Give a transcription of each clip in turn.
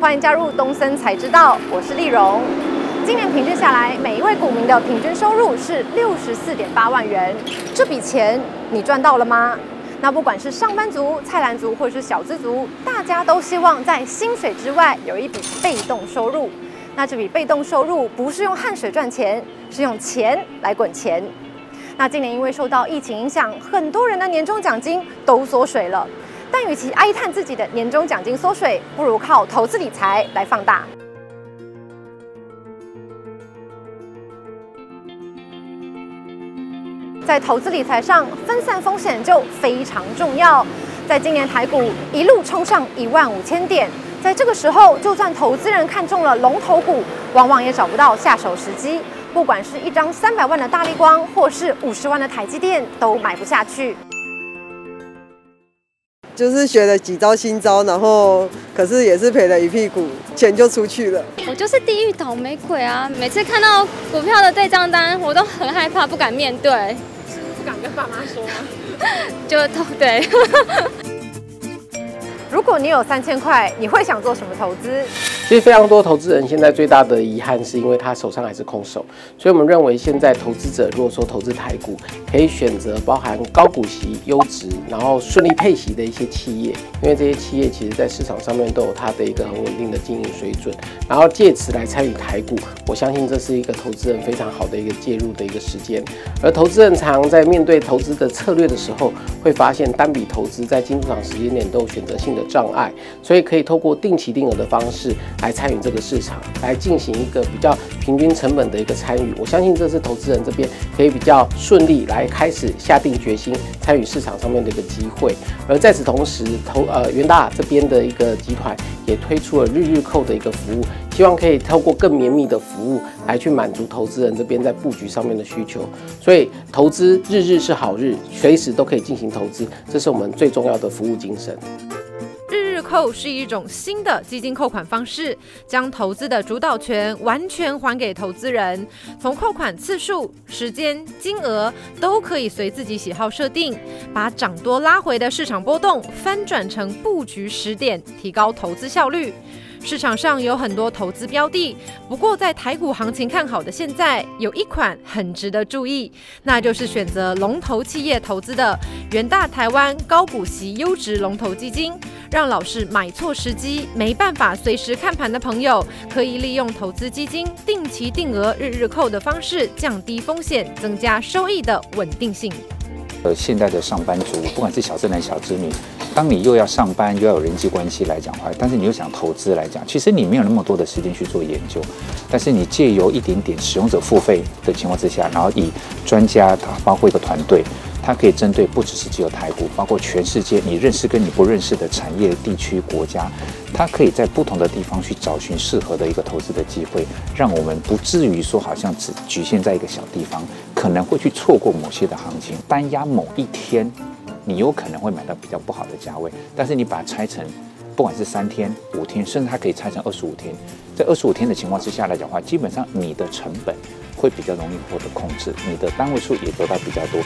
欢迎加入东森才知道，我是丽蓉。今年平均下来，每一位股民的平均收入是六十四点八万元，这笔钱你赚到了吗？那不管是上班族、菜篮族或者是小资族，大家都希望在薪水之外有一笔被动收入。那这笔被动收入不是用汗水赚钱，是用钱来滚钱。那今年因为受到疫情影响，很多人的年终奖金都缩水了。但与其哀叹自己的年终奖金缩水，不如靠投资理财来放大。在投资理财上，分散风险就非常重要。在今年台股一路冲上一万五千点，在这个时候，就算投资人看中了龙头股，往往也找不到下手时机。不管是一张三百万的大力光，或是五十万的台积电，都买不下去。就是学了几招新招，然后可是也是赔了一屁股，钱就出去了。我就是地狱倒霉鬼啊！每次看到股票的对账单，我都很害怕，不敢面对。是不敢跟爸妈说吗？就对。如果你有三千块，你会想做什么投资？其实非常多投资人现在最大的遗憾是因为他手上还是空手，所以我们认为现在投资者如果说投资台股，可以选择包含高股息、优质，然后顺利配息的一些企业，因为这些企业其实在市场上面都有它的一个很稳定的经营水准，然后借此来参与台股，我相信这是一个投资人非常好的一个介入的一个时间。而投资人常在面对投资的策略的时候，会发现单笔投资在进场时间点都有选择性的障碍，所以可以透过定期定额的方式。来参与这个市场，来进行一个比较平均成本的一个参与，我相信这是投资人这边可以比较顺利来开始下定决心参与市场上面的一个机会。而在此同时，投呃元大这边的一个集团也推出了日日扣的一个服务，希望可以透过更绵密的服务来去满足投资人这边在布局上面的需求。所以投资日日是好日，随时都可以进行投资，这是我们最重要的服务精神。扣是一种新的基金扣款方式，将投资的主导权完全还给投资人，从扣款次数、时间、金额都可以随自己喜好设定，把涨多拉回的市场波动翻转成布局时点，提高投资效率。市场上有很多投资标的，不过在台股行情看好的现在，有一款很值得注意，那就是选择龙头企业投资的远大台湾高股息优质龙头基金。让老是买错时机、没办法随时看盘的朋友，可以利用投资基金定期定额、日日扣的方式，降低风险，增加收益的稳定性。呃，现在的上班族，不管是小资男、小资女，当你又要上班又要有人际关系来讲话，但是你又想投资来讲，其实你没有那么多的时间去做研究。但是你借由一点点使用者付费的情况之下，然后以专家，包括一个团队。它可以针对不只是只有台股，包括全世界你认识跟你不认识的产业、地区、国家，它可以在不同的地方去找寻适合的一个投资的机会，让我们不至于说好像只局限在一个小地方，可能会去错过某些的行情。单压某一天，你有可能会买到比较不好的价位，但是你把它拆成。不管是三天、五天，甚至它可以拆成二十五天，在二十五天的情况之下来讲话，基本上你的成本会比较容易获得控制，你的单位数也得到比较多。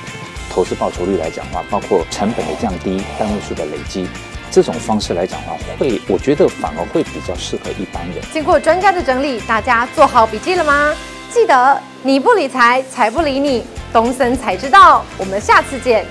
投资报酬率来讲话，包括成本的降低、单位数的累积，这种方式来讲话，会我觉得反而会比较适合一般人。经过专家的整理，大家做好笔记了吗？记得你不理财，财不理你。东森才知道，我们下次见。